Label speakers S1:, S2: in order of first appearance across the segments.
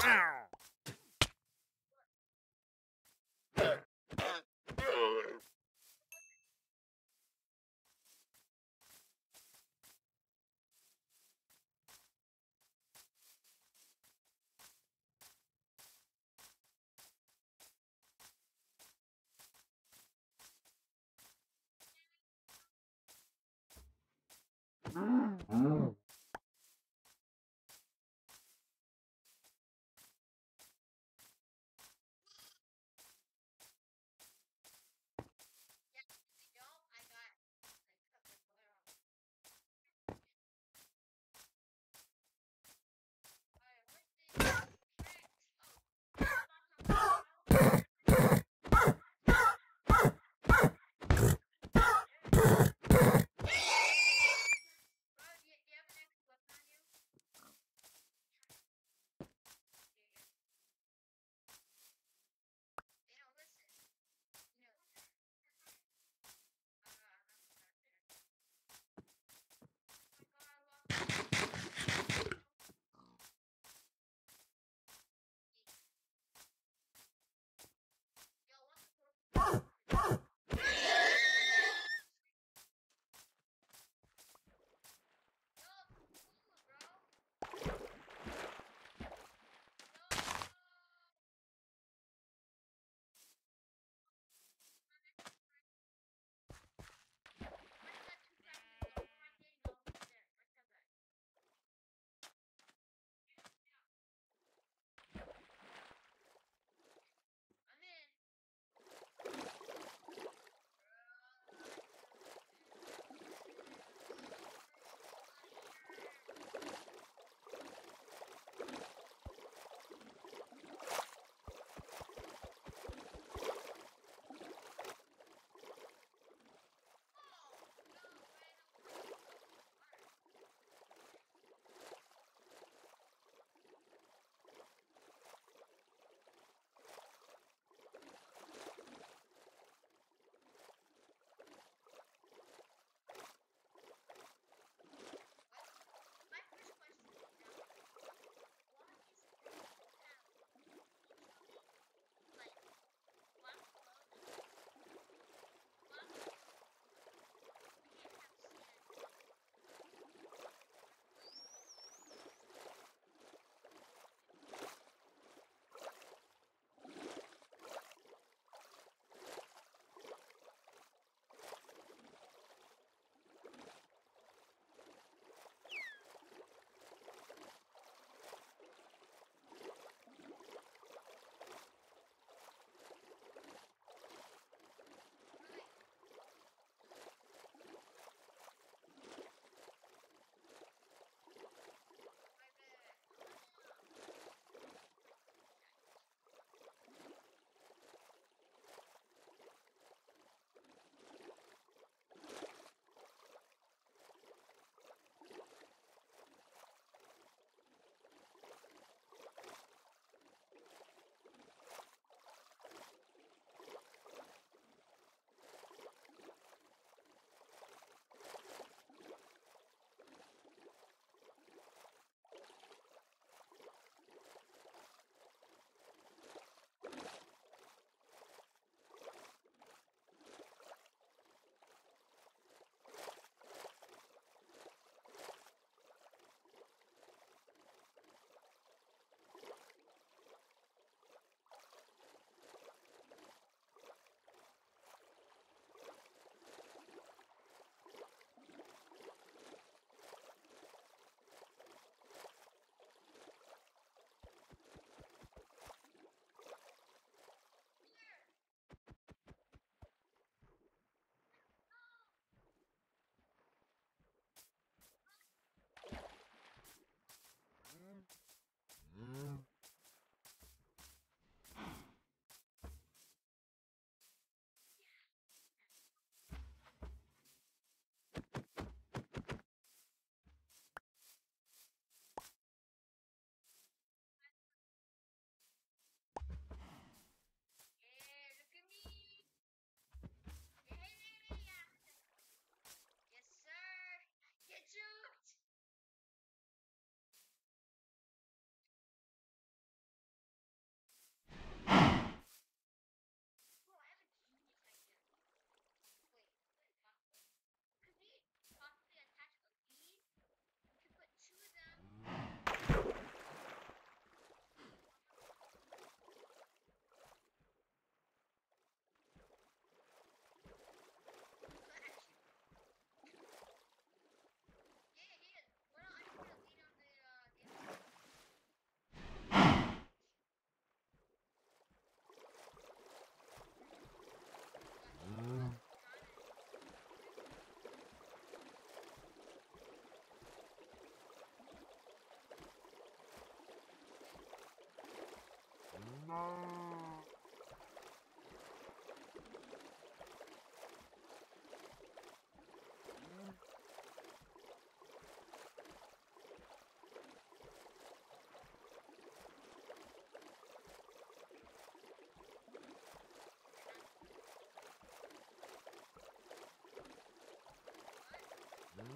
S1: Ow!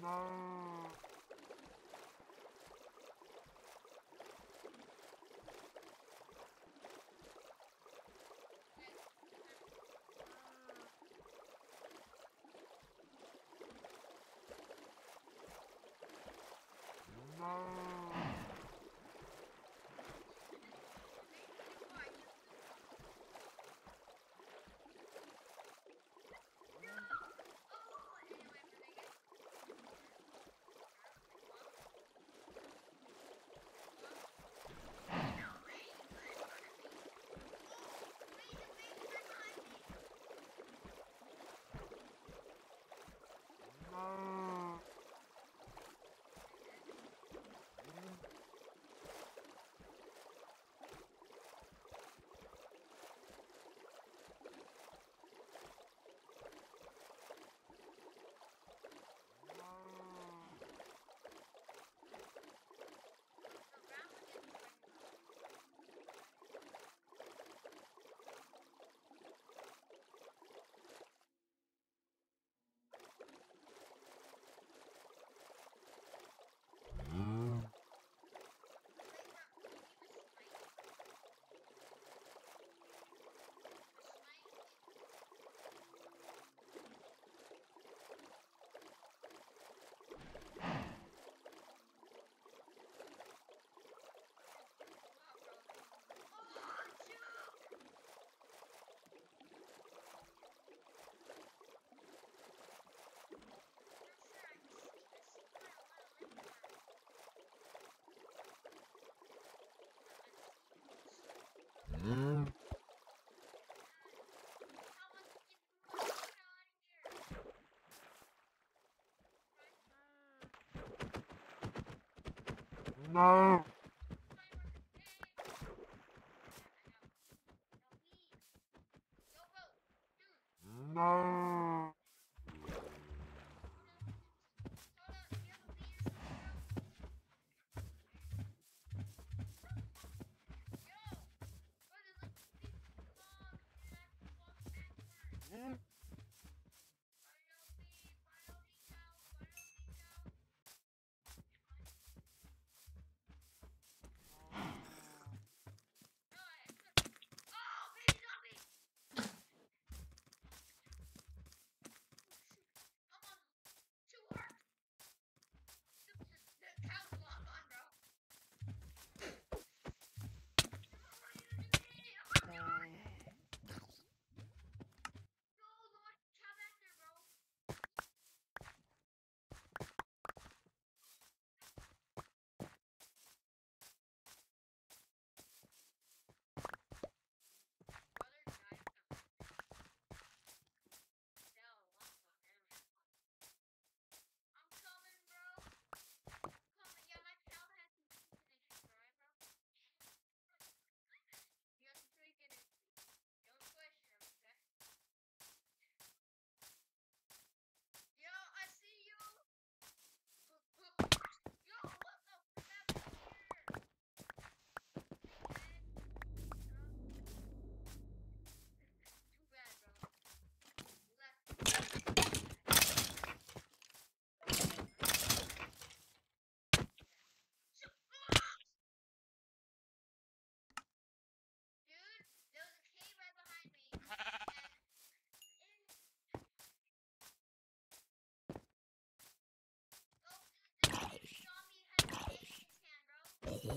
S1: No.
S2: Mm-hmm. No.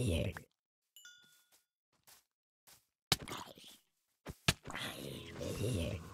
S1: here. Here.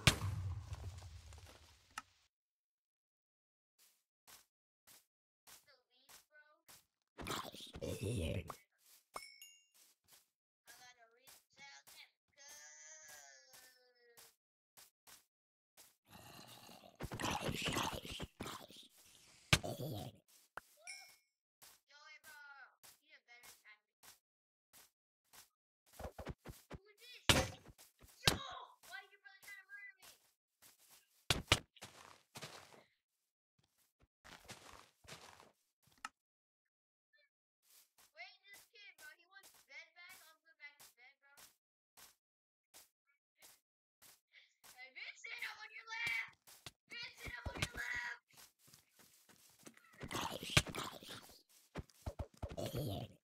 S1: Here.